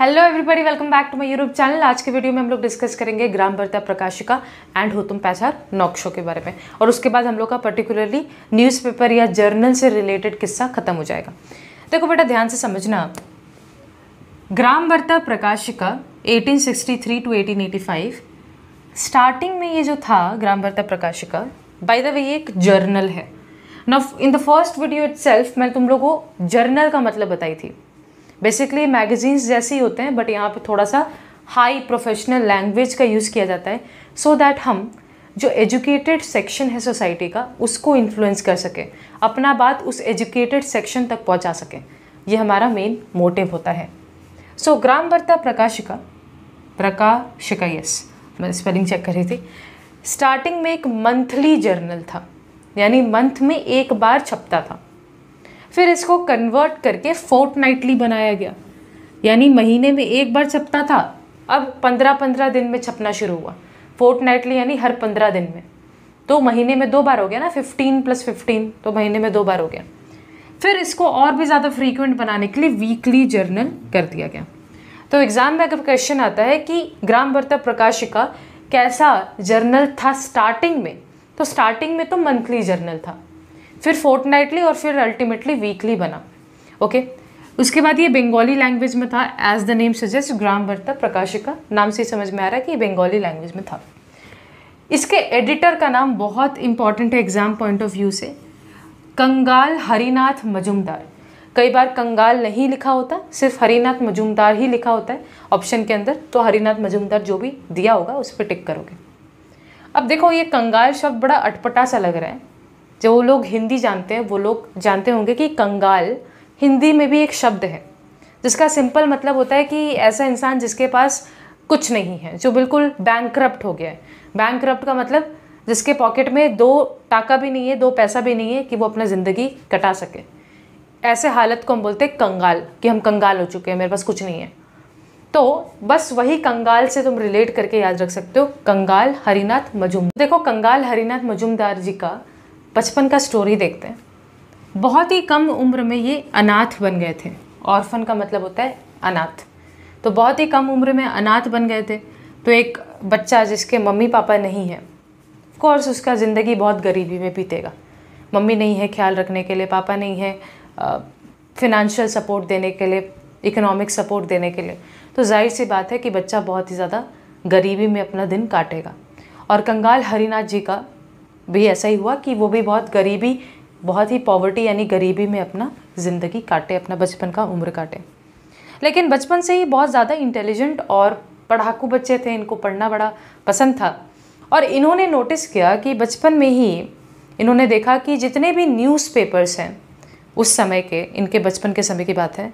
Hello everybody welcome back to my YouTube channel आज के video में हम लोग डिस्कस करेंगे ग्राम वर्ता प्रकाशिका एंड होतुम पैसार नॉक्शो के बारे में। और उसके बाद हम लोग का पर्टिकुलरली न्यूज़पेपर या जर्नल से रिलेटेड किस्सा खत्म हो जाएगा। देखो बेटा, ध्यान से समझना। ग्राम वर्ता प्रकाशिका 1863 टू 1885 स्टार्टिंग में ये जो था ग्राम वर्ता प्रकाशिका बाय द वे ये एक जर्नल है। ना in the first video itself मैं तुम लोगों को जर्नल का मतलब बताई थी। बेसिकली मैगजीन्स जैसे ही होते हैं बट यहाँ पे थोड़ा सा हाई प्रोफेशनल लैंग्वेज का यूज़ किया जाता है। सो so दैट हम जो एजुकेटेड सेक्शन है सोसाइटी का उसको इन्फ्लुएंस कर सकें। अपना बात उस एजुकेटेड सेक्शन तक पहुँचा सकें। ये हमारा मेन मोटिव होता है। So so, Gram Varta Prakashika Prakashika yes मैं स्पेलिंग चेक कर रही थी। स्टार्टिंग में एक मंथली जर्नल था। यानी मंथ में एक बार छपता था। फिर इसको कन्वर्ट करके फोर्ट बनाया गया। यानी महीने में एक बार छपता था, अब पंद्रह पंद्रह दिन में छपना शुरू हुआ। फोर्ट नाइटली यानी हर पंद्रह दिन में। तो महीने में दो बार हो गया ना फिफ्टीन प्लस फिफ्टीन तो महीने में दो बार हो गया। फिर इसको और भी ज़्यादा फ्रीक्वेंट बनाने के लिए वीकली जर्नल कर दिया गया। तो एग्ज़ाम में अगर क्वेश्चन आता है कि ग्राम वर्ता प्रकाशिका कैसा जर्नल था स्टार्टिंग में तो स्टार्टिंग में तो मंथली जर्नल था। फिर फोर्टनाइटली और फिर अल्टीमेटली वीकली बना। ओके उसके बाद ये बंगाली लैंग्वेज में था as the name suggest Gram Varta Prakashika नाम से समझ में आ रहा है कि ये बंगाली लैंग्वेज में था। इसके एडिटर का नाम बहुत इंपॉर्टेंट है एग्ज़ाम पॉइंट ऑफ़ व्यू से। कंगाल हरिनाथ मजुमदार। कई बार कंगाल नहीं लिखा होता, सिर्फ़ हरिनाथ मजुमदार ही लिखा होता है ऑप्शन के अंदर तो हरिनाथ मजुमदार जो भी दिया होगा, उस पर टिक करोगे। अब देखो, ये कंगाल शब्द बड़ा अटपटा सा लग रहा है। जो लोग हिंदी जानते हैं, वो लोग जानते होंगे कि कंगाल हिंदी में भी एक शब्द है, जिसका सिंपल मतलब होता है कि ऐसा इंसान जिसके पास कुछ नहीं है, जो बिल्कुल बैंक हो गया है। बैंक का मतलब जिसके पॉकेट में दो टाका भी नहीं है, दो पैसा भी नहीं है कि वो अपना ज़िंदगी कटा सके। ऐसे हालत को हम बोलते हैं कंगाल, कि हम कंगाल हो चुके हैं, मेरे पास कुछ नहीं है। तो बस वही कंगाल से तुम रिलेट करके याद रख सकते हो, कंगाल हरिनाथ मजुमदार। देखो, कंगाल हरिनाथ मजुमदार जी का बचपन का स्टोरी देखते हैं। बहुत ही कम उम्र में ये अनाथ बन गए थे। ऑर्फन का मतलब होता है अनाथ। तो बहुत ही कम उम्र में अनाथ बन गए थे। तो एक बच्चा जिसके मम्मी पापा नहीं है कोर्स उसका ज़िंदगी बहुत गरीबी में बीतेगा। मम्मी नहीं है ख्याल रखने के लिए, पापा नहीं है फिनेंशियल सपोर्ट देने के लिए इकोनॉमिक सपोर्ट देने के लिए। तो ज़ाहिर सी बात है कि बच्चा बहुत ही ज़्यादा गरीबी में अपना दिन काटेगा। और कंगाल हरिनाथ जी का भी ऐसा ही हुआ कि वो भी बहुत गरीबी, बहुत ही पॉवर्टी यानी गरीबी में अपना ज़िंदगी काटे, अपना बचपन का उम्र काटे। लेकिन बचपन से ही बहुत ज़्यादा इंटेलिजेंट और पढ़ाकू बच्चे थे, इनको पढ़ना बड़ा पसंद था। और इन्होंने नोटिस किया कि बचपन में ही इन्होंने देखा कि जितने भी न्यूज़पेपर्स हैं, उस समय के, इनके बचपन के समय की बात है,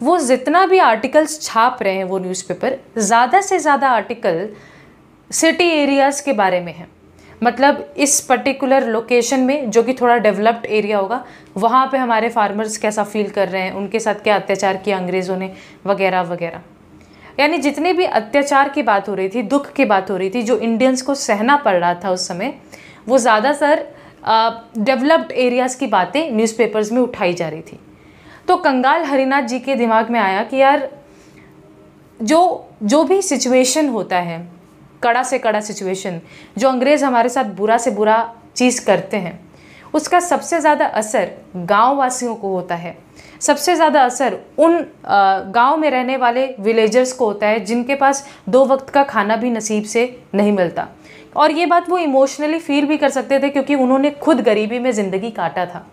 वो जितना भी आर्टिकल्स छाप रहे हैं वो न्यूज़पेपर ज़्यादा से ज़्यादा आर्टिकल सिटी एरियाज़ के बारे में हैं। मतलब इस पर्टिकुलर लोकेशन में, जो कि थोड़ा डेवलप्ड एरिया होगा, वहाँ पे हमारे फार्मर्स कैसा फील कर रहे हैं, उनके साथ क्या अत्याचार किया अंग्रेज़ों ने, वगैरह वगैरह। यानी जितने भी अत्याचार की बात हो रही थी, दुख की बात हो रही थी, जो इंडियंस को सहना पड़ रहा था उस समय, वो ज़्यादातर डेवलप्ड एरियाज़ की बातें न्यूज़पेपर्स में उठाई जा रही थी। तो कंगाल हरिनाथ जी के दिमाग में आया कि यार, जो जो भी सिचुएशन होता है कड़ा से कड़ा सिचुएशन जो अंग्रेज़ हमारे साथ बुरा से बुरा चीज़ करते हैं, उसका सबसे ज़्यादा असर गाँव वासियों को होता है। सबसे ज़्यादा असर उन गाँव में रहने वाले विलेजर्स को होता है, जिनके पास दो वक्त का खाना भी नसीब से नहीं मिलता। और ये बात वो इमोशनली फील भी कर सकते थे, क्योंकि उन्होंने खुद गरीबी में ज़िंदगी काटा था।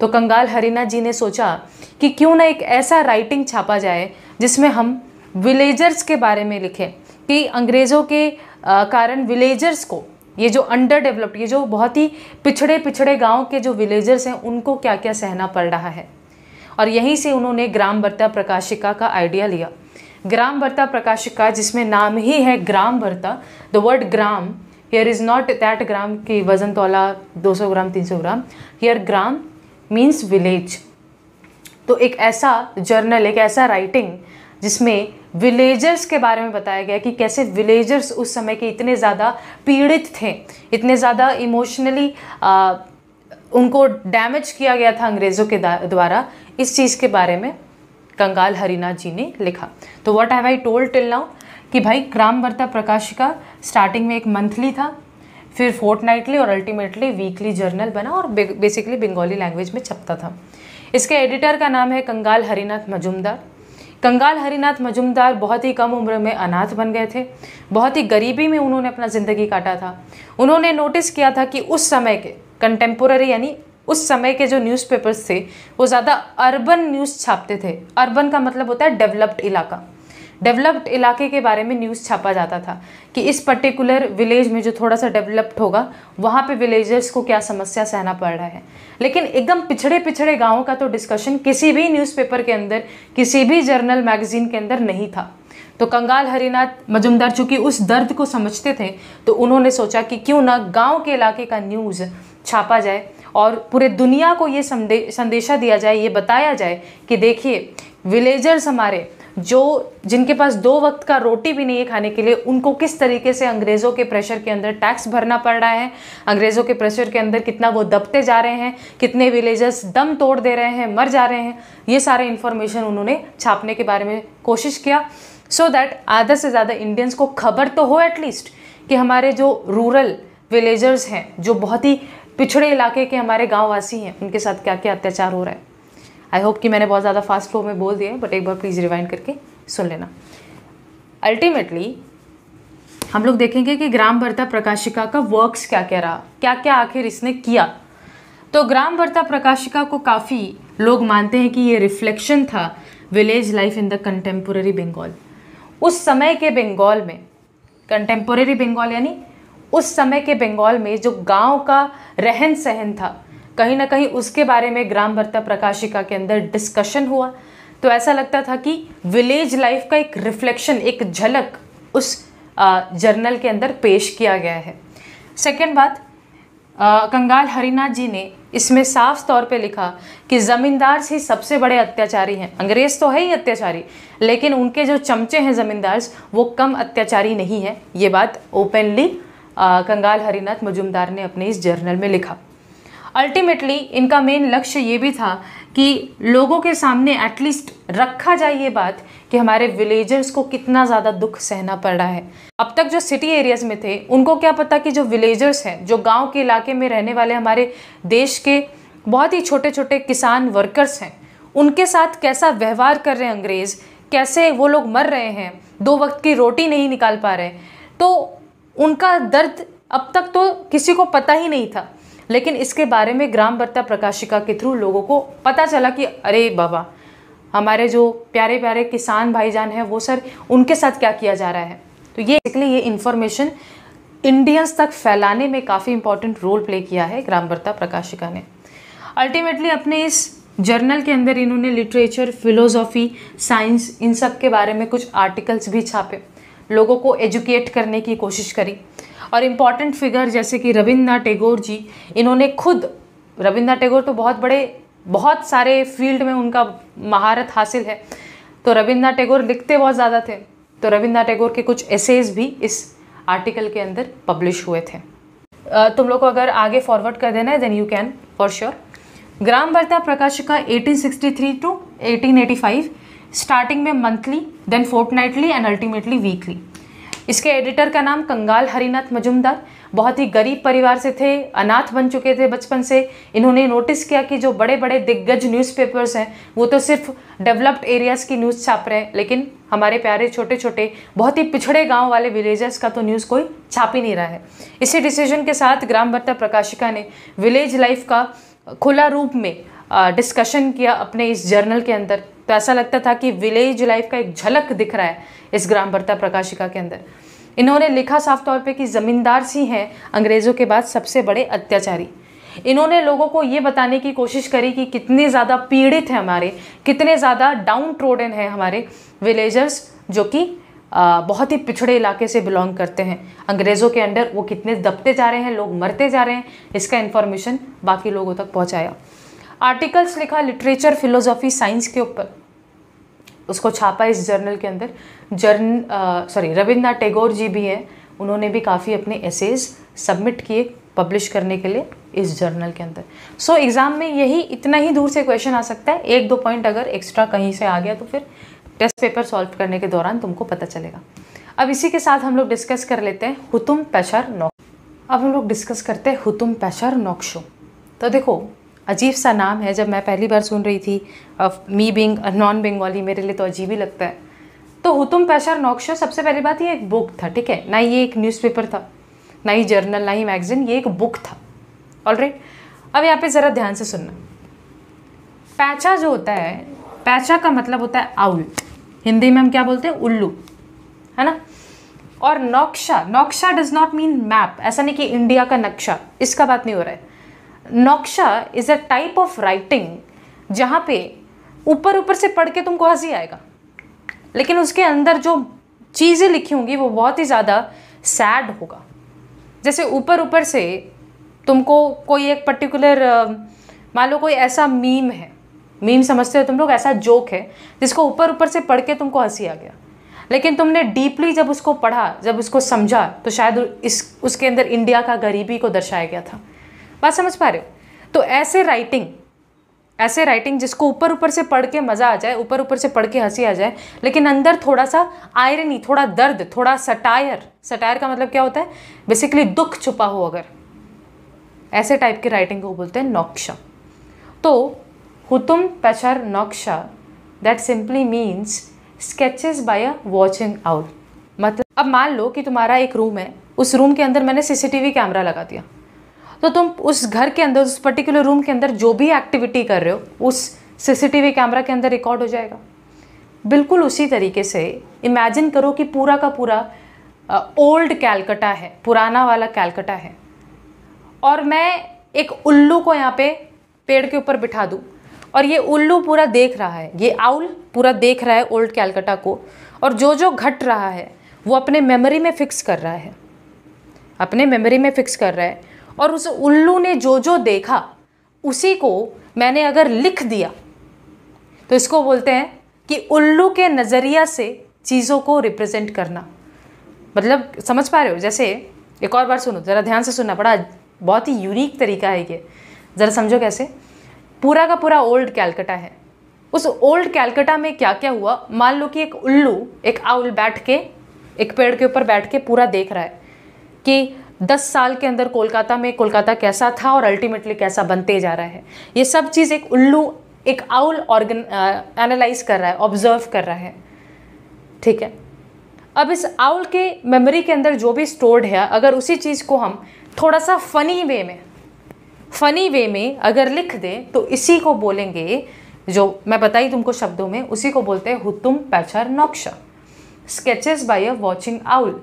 तो कंगाल हरिनाथ जी ने सोचा कि क्यों ना एक ऐसा राइटिंग छापा जाए, जिसमें हम विलेजर्स के बारे में लिखें। कि अंग्रेज़ों के कारण विलेजर्स को, ये जो अंडर डेवलप्ड ये जो बहुत ही पिछड़े पिछड़े गाँव के जो विलेजर्स हैं, उनको क्या क्या सहना पड़ रहा है? और यहीं से उन्होंने ग्राम वर्ता प्रकाशिका का आइडिया लिया। ग्राम वर्ता प्रकाशिका, जिसमें नाम ही है Gram Varta the word gram here is not that gram की वज़न तोला 200 gram 300 gram. Here gram means village तो एक ऐसा जर्नल एक ऐसा राइटिंग जिसमें विलेजर्स के बारे में बताया गया कि कैसे विलेजर्स उस समय के इतने ज़्यादा पीड़ित थे, इतने ज़्यादा इमोशनली उनको डैमेज किया गया था अंग्रेज़ों के द्वारा। इस चीज़ के बारे में कंगाल हरिनाथ जी ने लिखा। तो what have I told till now कि भाई ग्राम वार्ता प्रकाशिका स्टार्टिंग में एक मंथली था, फिर फोर्थ और अल्टीमेटली वीकली जर्नल बना और बेसिकली बंगाली लैंग्वेज में छपता था। इसके एडिटर का नाम है कंगाल हरिनाथ मजुमदार। कंगाल हरिनाथ मजुमदार बहुत ही कम उम्र में अनाथ बन गए थे। बहुत ही गरीबी में उन्होंने अपना ज़िंदगी काटा था। उन्होंने नोटिस किया था कि उस समय के कंटेम्पोररी यानी उस समय के जो न्यूज़पेपर्स थे, वो ज़्यादा अर्बन न्यूज़ छापते थे। अर्बन का मतलब होता है डेवलप्ड इलाका। डेवलप्ड इलाके के बारे में न्यूज़ छापा जाता था कि इस पर्टिकुलर विलेज में जो थोड़ा सा डेवलप्ड होगा, वहाँ पे विलेजर्स को क्या समस्या सहना पड़ रहा है। लेकिन एकदम पिछड़े पिछड़े गाँव का तो डिस्कशन किसी भी न्यूज़पेपर के अंदर, किसी भी जर्नल मैगजीन के अंदर नहीं था। तो कंगाल हरिनाथ मजुमदार चूँकि उस दर्द को समझते थे तो उन्होंने सोचा कि क्यों ना गाँव के इलाके का न्यूज़ छापा जाए और पूरे दुनिया को ये संदेशा दिया जाए, ये बताया जाए कि देखिए विलेजर्स हमारे जो, जिनके पास दो वक्त का रोटी भी नहीं है खाने के लिए, उनको किस तरीके से अंग्रेज़ों के प्रेशर के अंदर टैक्स भरना पड़ रहा है? अंग्रेज़ों के प्रेशर के अंदर कितना वो दबते जा रहे हैं? कितने विलेजर्स दम तोड़ दे रहे हैं? मर जा रहे हैं? ये सारे इन्फॉर्मेशन उन्होंने छापने के बारे में कोशिश किया। सो दैट आधा से ज़्यादा इंडियंस को खबर तो हो एटलीस्ट कि हमारे जो रूरल विलेजर्स हैं, जो बहुत ही पिछड़े इलाके के हमारे गाँव वासी हैं, उनके साथ क्या क्या अत्याचार हो रहा है। आई होप कि मैंने बहुत ज़्यादा फास्ट फ्लो में बोल दिया बट एक बार प्लीज़ रिवाइंड करके सुन लेना। अल्टीमेटली हम लोग देखेंगे कि ग्राम वार्ता प्रकाशिका का वर्क्स क्या क्या रहा क्या क्या आखिर इसने किया। तो ग्राम वार्ता प्रकाशिका को काफ़ी लोग मानते हैं कि ये रिफ्लेक्शन था village life in the contemporary Bengal उस समय के बंगाल में कंटेम्पोररी बंगाल यानी उस समय के बंगाल में जो गाँव का रहन सहन था कहीं ना कहीं उसके बारे में ग्राम वार्ता प्रकाशिका के अंदर डिस्कशन हुआ। तो ऐसा लगता था कि विलेज लाइफ का एक रिफ्लेक्शन एक झलक उस जर्नल के अंदर पेश किया गया है। सेकेंड बात आ, कंगाल हरिनाथ जी ने इसमें साफ़ तौर पे लिखा कि ज़मींदार ही सबसे बड़े अत्याचारी हैं। अंग्रेज़ तो है ही अत्याचारी लेकिन उनके जो चमचे हैं ज़मींदार वो कम अत्याचारी नहीं है। ये बात ओपनली कंगाल हरिनाथ मजुमदार ने अपने इस जर्नल में लिखा। अल्टीमेटली इनका मेन लक्ष्य ये भी था कि लोगों के सामने एटलीस्ट रखा जाए ये बात कि हमारे विलेजर्स को कितना ज़्यादा दुख सहना पड़ रहा है। अब तक जो सिटी एरियाज़ में थे, उनको क्या पता कि जो विलेजर्स हैं, जो गाँव के इलाके में रहने वाले हमारे देश के बहुत ही छोटे छोटे किसान वर्कर्स हैं, उनके साथ कैसा व्यवहार कर रहे हैं अंग्रेज़, कैसे वो लोग मर रहे हैं, दो वक्त की रोटी नहीं निकाल पा रहे तो उनका दर्द अब तक तो किसी को पता ही नहीं था। लेकिन इसके बारे में ग्राम वार्ता प्रकाशिका के थ्रू लोगों को पता चला कि अरे बाबा, हमारे जो प्यारे प्यारे किसान भाईजान हैं, वो सर उनके साथ क्या किया जा रहा है? तो ये इसलिए ये इन्फॉर्मेशन इंडियंस तक फैलाने में काफ़ी इंपॉर्टेंट रोल प्ले किया है ग्राम वार्ता प्रकाशिका ने। अल्टीमेटली अपने इस जर्नल के अंदर इन्होंने लिटरेचर फिलोसॉफी साइंस इन सब के बारे में कुछ आर्टिकल्स भी छापे। लोगों को एजुकेट करने की कोशिश करी। और इंपॉर्टेंट फिगर जैसे कि रविन्द्रनाथ टैगोर जी, इन्होंने खुद रविन्द्रनाथ टैगोर तो बहुत बड़े, बहुत सारे फ़ील्ड में उनका महारत हासिल है। तो रविन्द्रनाथ टैगोर लिखते बहुत ज़्यादा थे। तो रविन्द्रनाथ टैगोर के कुछ एसेज भी इस आर्टिकल के अंदर पब्लिश हुए थे। तुम लोग को अगर आगे फॉरवर्ड कर देना है then you can for sure Gram Varta Prakashika 1863 to 1885 starting में monthly then fortnightly and ultimately weekly इसके एडिटर का नाम कंगाल हरिनाथ मजुमदार। बहुत ही गरीब परिवार से थे, अनाथ बन चुके थे बचपन से। इन्होंने नोटिस किया कि जो बड़े बड़े दिग्गज न्यूज़पेपर्स हैं, वो तो सिर्फ़ डेवलप्ड एरियाज़ की न्यूज़ छाप रहे हैं। लेकिन हमारे प्यारे छोटे छोटे बहुत ही पिछड़े गाँव वाले विलेजर्स का तो न्यूज़ कोई छाप ही नहीं रहा है। इसी डिसीज़न के साथ ग्राम वार्ता प्रकाशिका ने विलेज लाइफ का खुला रूप में डिस्कशन किया अपने इस जर्नल के अंदर। तो ऐसा लगता था कि विलेज लाइफ का एक झलक दिख रहा है इस ग्राम भरता प्रकाशिका के अंदर। इन्होंने लिखा साफ़ तौर पे कि ज़मींदार सी हैं, अंग्रेज़ों के बाद सबसे बड़े अत्याचारी। इन्होंने लोगों को ये बताने की कोशिश करी कि कितने ज़्यादा पीड़ित हैं हमारे, कितने ज़्यादा डाउन ट्रोडन हैं हमारे विलेजर्स जो कि बहुत ही पिछड़े इलाके से बिलोंग करते हैं। अंग्रेज़ों के अंडर वो कितने दबते जा रहे हैं, लोग मरते जा रहे हैं, इसका इन्फॉर्मेशन बाकी लोगों तक पहुँचाया। आर्टिकल्स लिखा लिटरेचर फिलोसॉफी साइंस के ऊपर। उसको छापा इस जर्नल के अंदर। जर्न सॉरी रविन्द्रनाथ टैगोर जी भी हैं। उन्होंने भी काफ़ी अपने एसेज सबमिट किए पब्लिश करने के लिए इस जर्नल के अंदर। सो so, एग्ज़ाम में यही इतना ही दूर से क्वेश्चन आ सकता है। एक दो पॉइंट अगर एक्स्ट्रा कहीं से आ गया तो फिर टेस्ट पेपर सॉल्व करने के दौरान तुमको पता चलेगा। अब इसी के साथ हम लोग डिस्कस कर लेते हैं हुतुम पैशर नॉक अब हम लोग डिस्कस करते हैं हुतुम पैशर नॉक्शो तो देखो अजीब सा नाम है, जब मैं पहली बार सुन रही थी मी बिंग नॉन बंगाली मेरे लिए तो अजीब ही लगता है। तो हुतुम पैशर नॉक्शो सबसे पहली बात ये एक बुक था, ठीक है? ना ये एक न्यूज़पेपर था, ना ही जर्नल ना ही मैगजीन ये एक बुक था। ऑल राइट अब यहाँ पे ज़रा ध्यान से सुनना। पैचा जो होता है, पैचा का मतलब होता है आउल हिंदी में हम क्या बोलते हैं? उल्लू। है ना? और नौक्षा नौक्षा डज नॉट मीन मैप ऐसा नहीं कि इंडिया का नक्शा, इसका बात नहीं हो रहा है। नौक्षा is a type of writing जहाँ पे ऊपर ऊपर से पढ़ के तुमको हँसी आएगा। लेकिन उसके अंदर जो चीज़ें लिखी होंगी, वो बहुत ही ज़्यादा सैड होगा। जैसे ऊपर ऊपर से तुमको कोई एक पर्टिकुलर मान लो कोई ऐसा मीम है। मीम समझते हो तुम लोग, ऐसा जोक है, जिसको ऊपर ऊपर से पढ़ के तुमको हँसी आ गया। लेकिन तुमने डीपली जब उसको पढ़ा, जब उसको समझा तो शायद इस, उसके अंदर इंडिया का गरीबी को दर्शाया गया था। बात समझ पा रहे हो? तो ऐसे राइटिंग ऐसे राइटिंग जिसको ऊपर ऊपर से पढ़ के मज़ा आ जाए, ऊपर ऊपर से पढ़ के हँसी आ जाए, लेकिन अंदर थोड़ा सा आयरनी थोड़ा दर्द, थोड़ा सटायर सटायर का मतलब क्या होता है? बेसिकली दुख छुपा हो अगर। ऐसे टाइप की राइटिंग को बोलते हैं नौक्षा तो Hutom Pyanchar Naksha that simply means sketches by a watching owl मतलब अब मान लो कि तुम्हारा एक रूम है, उस रूम के अंदर मैंने सीसीटीवी कैमरा लगा दिया। तो तुम उस घर के अंदर, उस पर्टिकुलर रूम के अंदर जो भी एक्टिविटी कर रहे हो, उस सीसीटीवी कैमरा के अंदर रिकॉर्ड हो जाएगा। बिल्कुल उसी तरीके से इमेजिन करो कि पूरा का पूरा ओल्ड कैलकटा है, पुराना वाला कैलकटा है। और मैं एक उल्लू को यहाँ पे पेड़ के ऊपर बिठा दूँ और ये उल्लू पूरा देख रहा है, ये आउल पूरा देख रहा है ओल्ड कैलकटा को और जो जो घट रहा है, वो अपने मेमोरी में फिक्स कर रहा है। अपने मेमोरी में फिक्स कर रहा है। और उस उल्लू ने जो जो देखा, उसी को मैंने अगर लिख दिया तो इसको बोलते हैं कि उल्लू के नज़रिया से चीज़ों को रिप्रेजेंट करना। मतलब समझ पा रहे हो? जैसे, एक और बार सुनो, ज़रा ध्यान से सुनना, बड़ा बहुत ही यूनिक तरीका है ये। ज़रा समझो कैसे? पूरा का पूरा ओल्ड कैलकटा है। उस ओल्ड कैलकटा में क्या क्या हुआ? मान लो कि एक उल्लू, एक आउल बैठ के, एक पेड़ के ऊपर बैठ के पूरा देख रहा है कि दस साल के अंदर कोलकाता में कोलकाता कैसा था और अल्टीमेटली कैसा बनते जा रहा है? ये सब चीज़ एक उल्लू, एक आउल ऑर्गन एनालाइज कर रहा है ऑब्ज़र्व कर रहा है। ठीक है? अब इस आउल के मेमोरी के अंदर जो भी स्टोर्ड है, अगर उसी चीज़ को हम थोड़ा सा फ़नी वे में फ़नी वे में अगर लिख दें तो इसी को बोलेंगे जो मैं बताई तुमको शब्दों में, उसी को बोलते हैं Hutom Pyanchar Naksha sketches by a watching owl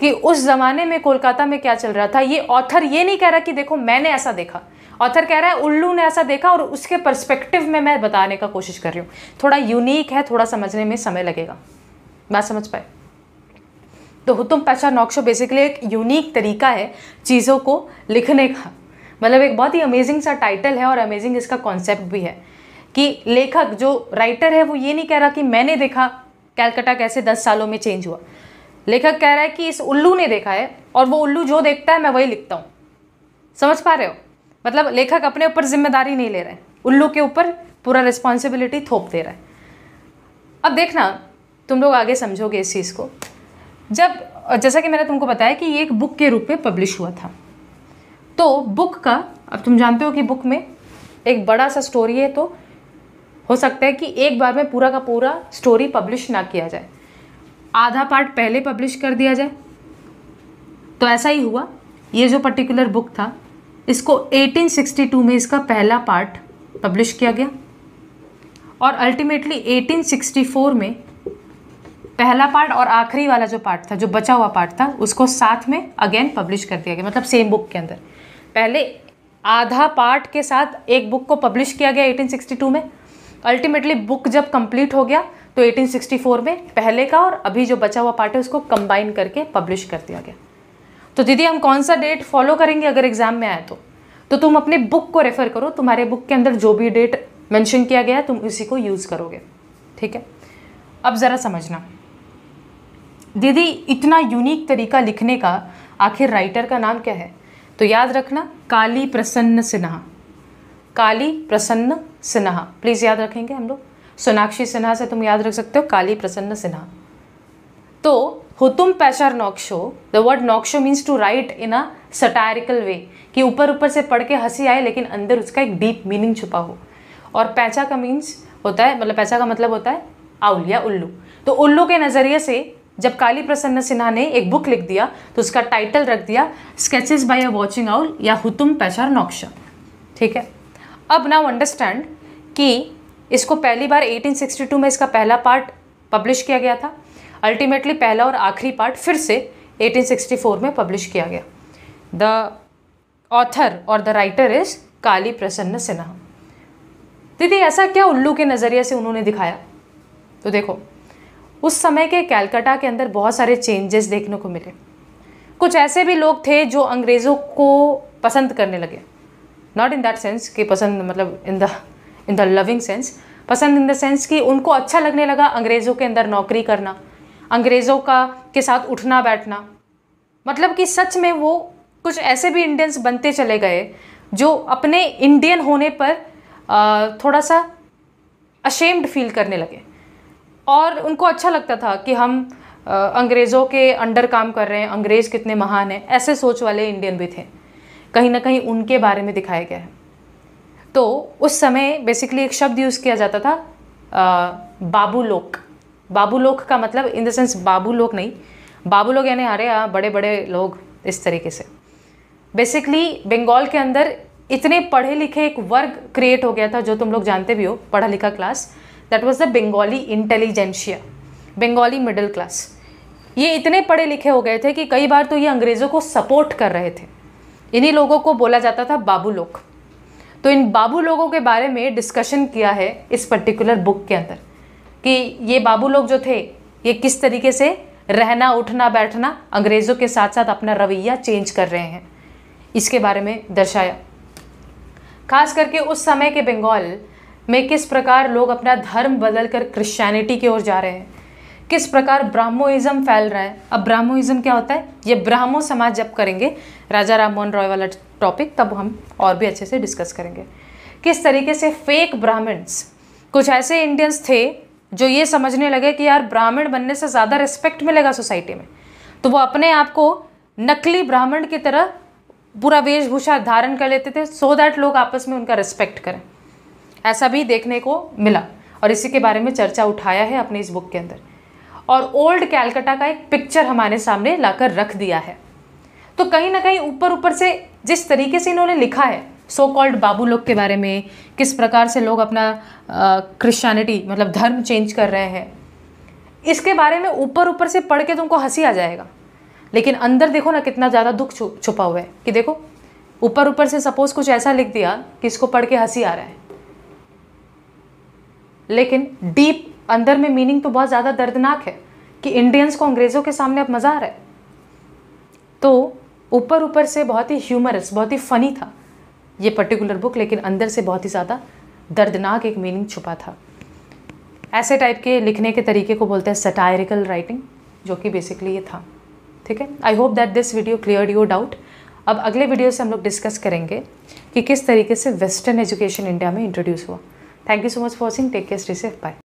कि उस ज़माने में कोलकाता में क्या चल रहा था? ये ऑथर ये नहीं कह रहा कि देखो, मैंने ऐसा देखा। ऑथर कह रहा है, उल्लू ने ऐसा देखा और उसके पर्सपेक्टिव में मैं बताने का कोशिश कर रही हूँ। थोड़ा यूनिक है, थोड़ा समझने में समय लगेगा। बात समझ पाए? तो हुतुम पैसा नॉक्शो बेसिकली एक यूनिक तरीका है चीज़ों को लिखने का। मतलब एक बहुत ही अमेजिंग सा टाइटल है और अमेजिंग इसका कॉन्सेप्ट भी है कि लेखक जो राइटर है, वो ये नहीं कह रहा कि मैंने देखा, कैलकटा कैसे दस सालों में चेंज हुआ। लेखक कह रहा है कि इस उल्लू ने देखा है और वो उल्लू जो देखता है, मैं वही लिखता हूँ। समझ पा रहे हो? मतलब लेखक अपने ऊपर ज़िम्मेदारी नहीं ले रहे उल्लू के ऊपर पूरा रिस्पॉन्सिबिलिटी थोप दे रहा है। अब देखना, तुम लोग आगे समझोगे इस चीज़ को। जब, जैसा कि मैंने तुमको बताया कि ये एक बुक के रूप में पब्लिश हुआ था। तो बुक का, अब तुम जानते हो कि बुक में एक बड़ा सा स्टोरी है तो हो सकता है कि एक बार में पूरा का पूरा स्टोरी पब्लिश ना किया जाए। आधा पार्ट पहले पब्लिश कर दिया जाए। तो ऐसा ही हुआ। ये जो पर्टिकुलर बुक था, इसको 1862 में इसका पहला पार्ट पब्लिश किया गया। और अल्टीमेटली 1864 में पहला पार्ट और आखिरी वाला जो पार्ट था, जो बचा हुआ पार्ट था, उसको साथ में अगेन पब्लिश कर दिया गया। मतलब सेम बुक के अंदर। पहले आधा पार्ट के साथ एक बुक को पब्लिश किया गया 1862 में। अल्टीमेटली बुक जब कंप्लीट हो गया तो 1864 में पहले का और अभी जो बचा हुआ पार्ट है, उसको कंबाइन करके पब्लिश कर दिया गया। तो दीदी, हम कौन सा डेट फॉलो करेंगे अगर एग्ज़ाम में आए तो? तो तुम अपने बुक को रेफर करो। तुम्हारे बुक के अंदर जो भी डेट मेंशन किया गया है, तुम उसी को यूज़ करोगे। ठीक है? अब ज़रा समझना। दीदी, इतना यूनिक तरीका लिखने का आखिर राइटर का नाम क्या है? तो याद रखना, काली प्रसन्न सिन्हा। काली प्रसन्न सिन्हा। प्लीज़ याद रखेंगे हम लोग। सोनाक्षी सिन्हा से तुम याद रख सकते हो, काली प्रसन्न सिन्हा। तो Hutum Pyachar Naksha the word Naksha means to write in a satirical way कि ऊपर ऊपर से पढ़ के हँसी आए, लेकिन अंदर उसका एक डीप मीनिंग छुपा हो। और पैचा का मीन्स होता है मतलब पैचा का मतलब होता है आउल या उल्लू। तो उल्लू के नज़रिए से जब काली प्रसन्न सिन्हा ने एक बुक लिख दिया तो उसका टाइटल रख दिया sketches by a watching owl या हुतुम पैचार नॉक्शा। ठीक है? अब नाउ अंडरस्टैंड कि इसको पहली बार 1862 में इसका पहला पार्ट पब्लिश किया गया था। अल्टीमेटली पहला और आखिरी पार्ट फिर से 1864 में पब्लिश किया गया। द ऑथर और the writer is Kali Prasanna Sinha दीदी, ऐसा क्या उल्लू के नज़रिए से उन्होंने दिखाया? तो देखो, उस समय के कैलकाटा के अंदर बहुत सारे चेंजेस देखने को मिले। कुछ ऐसे भी लोग थे जो अंग्रेज़ों को पसंद करने लगे। नॉट इन दैट सेंस कि पसंद मतलब in the in the loving sense पसंद इन द सेंस कि उनको अच्छा लगने लगा अंग्रेज़ों के अंदर नौकरी करना, अंग्रेज़ों का, के साथ उठना बैठना। मतलब कि सच में वो कुछ ऐसे भी इंडियंस बनते चले गए, जो अपने इंडियन होने पर थोड़ा सा अशेम्ड फील करने लगे। और उनको अच्छा लगता था कि हम अंग्रेज़ों के अंडर काम कर रहे हैं, अंग्रेज़ कितने महान हैं, ऐसे सोच वाले इंडियन भी थे। कहीं ना कहीं उनके बारे में दिखाया गया है। तो उस समय बेसिकली एक शब्द यूज़ किया जाता था बाबू लोक बाबू लोक का मतलब इन द सेंस बाबू लोक नहीं बाबू लोग यानी अरे यहाँ बड़े बड़े लोग इस तरीके से। बेसिकली बंगाल के अंदर इतने पढ़े लिखे एक वर्ग क्रिएट हो गया था, जो तुम लोग जानते भी हो पढ़ा लिखा class that was the Bengali intelligentsia Bengali middle class ये इतने पढ़े लिखे हो गए थे कि कई बार तो ये अंग्रेज़ों को सपोर्ट कर रहे थे। इन्हीं लोगों को बोला जाता था बाबू लोग तो इन बाबू लोगों के बारे में डिस्कशन किया है इस पर्टिकुलर बुक के अंदर कि ये बाबू लोग जो थे, ये किस तरीके से रहना, उठना, बैठना, अंग्रेज़ों के साथ साथ अपना रवैया चेंज कर रहे हैं। इसके बारे में दर्शाया। खास करके उस समय के बंगाल में किस प्रकार लोग अपना धर्म बदल कर क्रिश्चियनिटी की ओर जा रहे हैं। किस प्रकार ब्राह्मोइज्म फैल रहा है? अब ब्राह्मोइज्म क्या होता है? ये ब्राह्मो समाज जब करेंगे, राजा राम मोहन रॉय वाला टॉपिक तब हम और भी अच्छे से डिस्कस करेंगे। किस तरीके से फेक ब्राह्मण्स, कुछ ऐसे इंडियंस थे जो ये समझने लगे कि यार ब्राह्मण बनने से ज़्यादा रिस्पेक्ट मिलेगा सोसाइटी में। तो वो अपने आप को नकली ब्राह्मण की तरह पूरा वेशभूषा धारण कर लेते थे सो दैट लोग आपस में उनका रिस्पेक्ट करें। ऐसा भी देखने को मिला। और इसी के बारे में चर्चा उठाया है अपने इस बुक के अंदर। और ओल्ड कैलकटा का एक पिक्चर हमारे सामने लाकर रख दिया है। तो कहीं ना कहीं ऊपर ऊपर से जिस तरीके से इन्होंने लिखा है सो कॉल्ड बाबू लोग के बारे में, किस प्रकार से लोग अपना क्रिश्चियनिटी मतलब धर्म चेंज कर रहे हैं, इसके बारे में ऊपर ऊपर से पढ़ के तुमको हँसी आ जाएगा। लेकिन अंदर देखो ना कितना ज़्यादा दुख छुपा हुआ है कि देखो, ऊपर ऊपर से सपोज़ कुछ ऐसा लिख दिया कि इसको पढ़ के हँसी आ रहा है। लेकिन डीप अंदर में मीनिंग तो बहुत ज़्यादा दर्दनाक है कि इंडियंस को अंग्रेज़ों के सामने अब मज़ा आ रहा है। तो ऊपर ऊपर से बहुत ही ह्यूमरस बहुत ही फ़नी था ये पर्टिकुलर बुक लेकिन अंदर से बहुत ही ज़्यादा दर्दनाक एक मीनिंग छुपा था। ऐसे टाइप के लिखने के तरीके को बोलते हैं सटायरिकल राइटिंग जो कि बेसिकली ये था। ठीक है? I hope that this video clear your doubt अब अगले वीडियो से हम लोग डिस्कस करेंगे कि किस तरीके से वेस्टर्न एजुकेशन इंडिया में इंट्रोड्यूस हुआ। Thank you so much for watching take care stay safe bye